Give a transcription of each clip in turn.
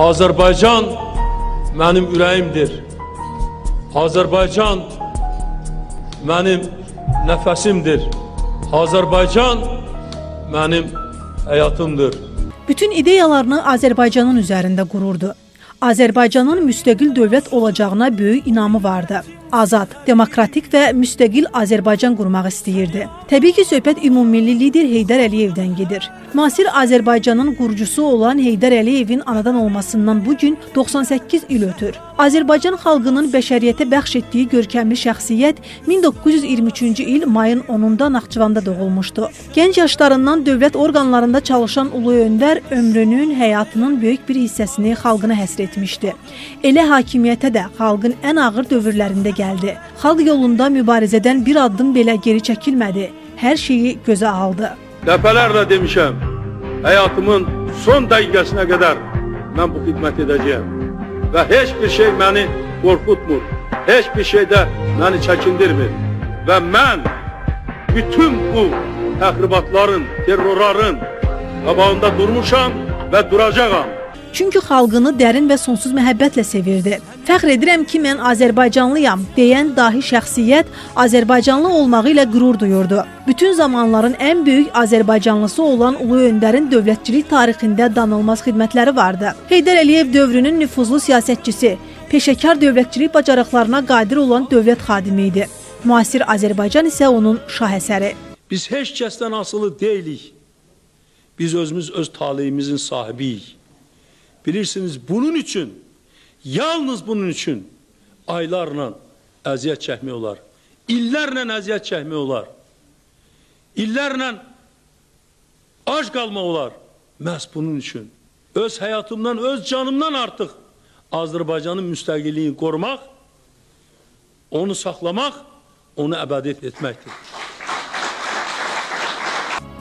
Azərbaycan mənim ürəyimdir. Azərbaycan mənim nəfəsimdir. Azərbaycan mənim həyatımdır. Bütün ideyalarını Azərbaycanın üzərində qururdu. Azərbaycanın müstəqil dövlət olacağına böyük inamı vardı. Azad, demokratik və müstəqil Azərbaycan qurmaq istəyirdi. Təbii ki, söhbət ümummilli lider Heydər Əliyevdən gedir. Müasir Azərbaycanın qurucusu olan Heydər Əliyevin anadan olmasından bu gün 98 il ötür. Azərbaycan xalqının bəşəriyyətə bəxş etdiyi görkəmli şəxsiyyət 1923-cü il mayın 10-da Naxçıvanda doğulmuşdu. Gənc yaşlarından dövlət orqanlarında çalışan Ulu Öndər ömrünün, həyatının böyük bir hissəsini xalqına həsr etmişdi. Elə hakimiyyətə də xalqın ən ağır dövrlərində gəldi. Xalq yolunda mübarizədən bir addım belə geri çəkilmədi. Hər şeyi gözə aldı. Dəfələrlə demişəm, həyatımın son dəqiqəsinə qədər mən bu xidmət edəcəyəm. Və heç bir şey məni qorxutmur, heç bir şey də məni çəkindirmir. Və mən bütün bu təxribatların, terrorların qabağında durmuşam və duracağam. Çünki xalqını dərin və sonsuz məhəbbətlə sevirdi. Fəxr edirəm ki, mən Azərbaycanlıyam deyən dahi şəxsiyyət Azərbaycanlı olmağı ilə qürur duyurdu. Bütün zamanların ən böyük Azərbaycanlısı olan Ulu Öndərin dövlətçilik tarixində danılmaz xidmətləri vardı. Heydər Əliyev dövrünün nüfuzlu siyasətçisi, peşəkar dövlətçilik bacarıqlarına qadir olan dövlət xadimi idi. Müasir Azərbaycan isə onun şahəsəri. Biz heç kəsdən asılı deyilik. Biz özümüz öz taleyimizin sahibiyik. Bilirsiniz bunun üçün, yalnız bunun üçün aylarla əziyyət çəkmək olar. İllərlə əziyyət çəkmək olar. İllərlə ac qalmaq olar. Məhz bunun üçün. Öz həyatımdan, öz canımdan artıq Azərbaycanın müstəqilliyini qorumaq, onu saxlamaq, onu əbədi etməkdir.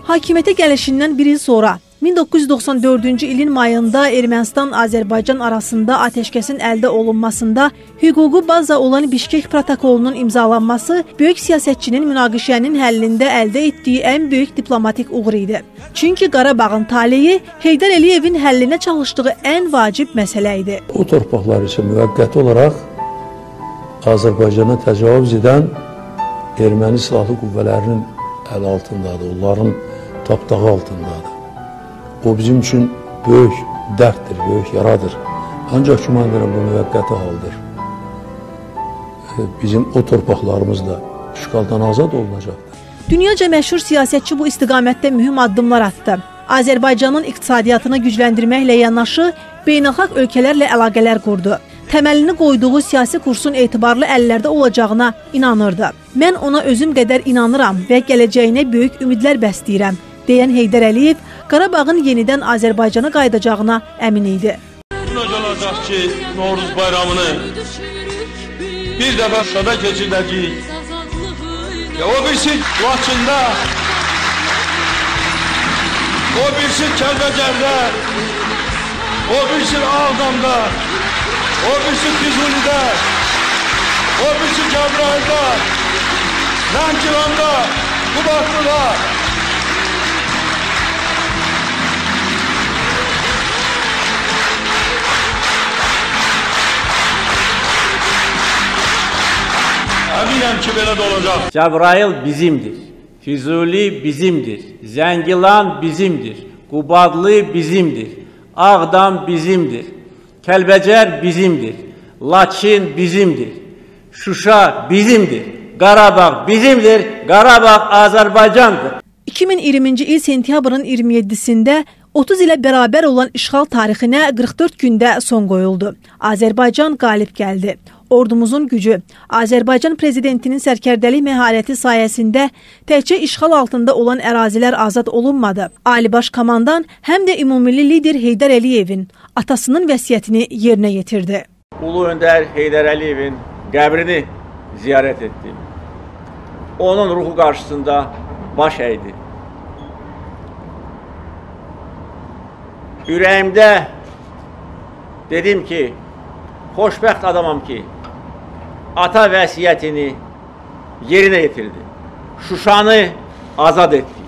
Hakimiyyətə gəlişindən bir il sonra 1994-cü ilin mayında Ermənistan-Azərbaycan arasında ateşkəsin əldə olunmasında hüquqi baza olan Bişkek protokolunun imzalanması böyük siyasətçinin münaqişənin həllində əldə etdiyi ən böyük diplomatik uğur idi. Çünki Qarabağın taleyi Heydər Əliyevin həllinə çalışdığı ən vacib məsələ idi. O torpaqlar üçün müvəqqəti olaraq Azərbaycana təcavüz edən erməni silahlı qüvvələrinin əl altındadır, onların tapdağı altındadır. O bizim üçün böyük dərddir, böyük yaradır. Ancaq ki, mən deyirəm, bu müvəqqəti haldır. Bizim o torpaqlarımız da işğaldan azad olunacaqdır. Dünyaca məşhur siyasətçi bu istiqamətdə mühüm addımlar atdı. Azərbaycanın iqtisadiyyatını gücləndirməklə yanaşı, beynəlxalq ölkələrlə əlaqələr qurdu. Təməlini qoyduğu siyasi kursun etibarlı əllərdə olacağına inanırdı. Mən ona özüm qədər inanıram və gələcəyinə böyük ümidlər bəsləyirəm, deyən Heydər Əliyev Qarabağın yenidən Azərbaycana qayıdacağına əmin idi. Gün olacaq ki, Novruz bayramını bir dəfə sada keçirdəcəyik. Ya o birisi Laçında, o birisi Kəlbəcərdə, o birisi Ağdamda, o birisi Füzulidə, o birisi Cəbrayılda, Lənkilanda, Qubadlıda, Əminəm ki, belə də olacaq. Cəbrayıl bizimdir. Füzuli bizimdir. Zəngilan bizimdir. Qubadlı bizimdir. Ağdam bizimdir. Kəlbəcər bizimdir. Laçin bizimdir. Şuşa bizimdir. Qarabağ bizimdir. Qarabağ Azərbaycandır. 2020-ci il sentyabrın 27-sində 30 ilə bərabər olan işğal tarixinə 44 gündə son qoyuldu. Azərbaycan qalib gəldi. Ordumuzun gücü, Azərbaycan prezidentinin sərkərdəlik məharəti sayəsində təkcə işğal altında olan ərazilər azad olunmadı. Ali Baş Komandan həm də ümumilli lider Heydər Əliyevin atasının vəsiyyətini yerinə yetirdi. Ulu Öndər Heydər Əliyevin qəbrini ziyarət etdim. Onun ruhu qarşısında baş əydi. Ürəyimdə dedim ki, xoşbəxt adamam ki, ata vəsiyyətini yerinə yetirdi. Şuşanı azad etdi.